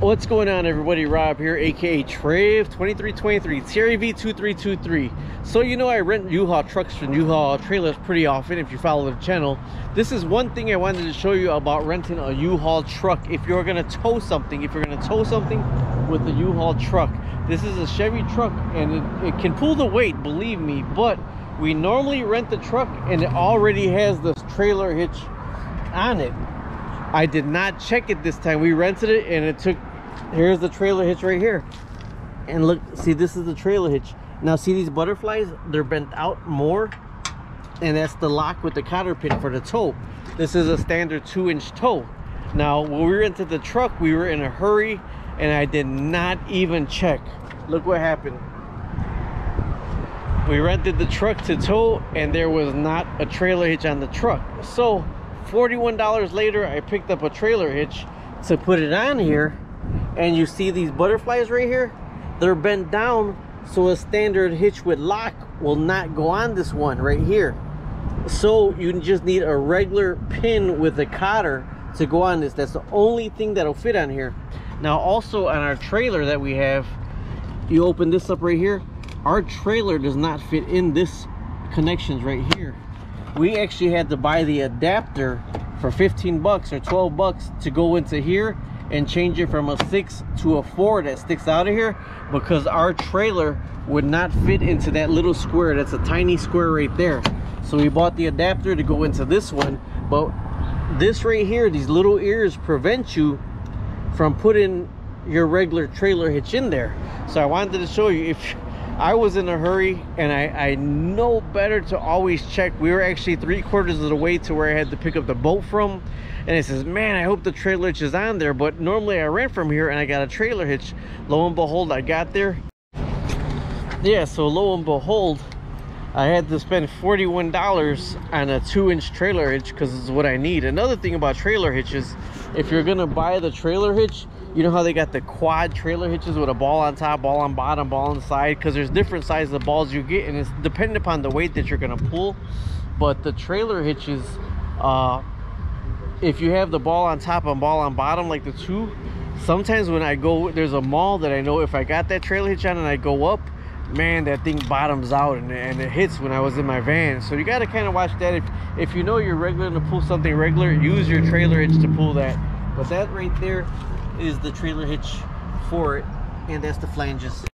What's going on everybody? Rob here, aka Trev 2323 TRV2323. So you know I rent U-Haul trucks from U-Haul trailers pretty often if you follow the channel. This is one thing I wanted to show you about renting a U-Haul truck if you're gonna tow something, if you're gonna tow something with a U-Haul truck. This is a Chevy truck and it, it can pull the weight, believe me, but we normally rent the truck and it already has this trailer hitch on it I did not check it this time. We rented it and it took, here's the trailer hitch right here. And look, see, this is the trailer hitch. Now see these butterflies? They're bent out more. And that's the lock with the cotter pin for the tow. This is a standard two inch tow. Now, when we rented the truck, we were in a hurry and I did not even check. Look what happened. We rented the truck to tow and there was not a trailer hitch on the truck. So $41 later, I picked up a trailer hitch to put it on here. And you see these butterflies right here? They're bent down so a standard hitch with lock will not go on this one right here. So you just need a regular pin with a cotter to go on this. That's the only thing that'll fit on here. Now also on our trailer that we have, you open this up right here, our trailer does not fit in this connections right here we actually had to buy the adapter for 15 bucks or 12 bucks to go into here and change it from a six to a four that sticks out of here because our trailer would not fit into that little square. That's a tiny square right there. So we bought the adapter to go into this one but this right here these little ears prevent you from putting your regular trailer hitch in there. So i wanted to show you if I was in a hurry and I, I know better to always check. We were actually three quarters of the way to where I had to pick up the boat from. And it says, man, I hope the trailer hitch is on there. But normally I ran from here and I got a trailer hitch. Lo and behold, I got there. Yeah, so lo and behold, I had to spend $41 on a two inch trailer hitch because it's what I need. Another thing about trailer hitches, if you're gonna buy the trailer hitch, you know how they got the quad trailer hitches with a ball on top, ball on bottom, ball on the side? Because there's different sizes of balls you get and it's dependent upon the weight that you're gonna pull. But the trailer hitches, uh, if you have the ball on top and ball on bottom like the two, sometimes when I go, there's a mall that I know if I got that trailer hitch on and I go up, man that thing bottoms out and, and it hits when I was in my van so you got to kind of watch that if if you know you're regular to pull something regular use your trailer hitch to pull that but that right there is the trailer hitch for it and that's the flanges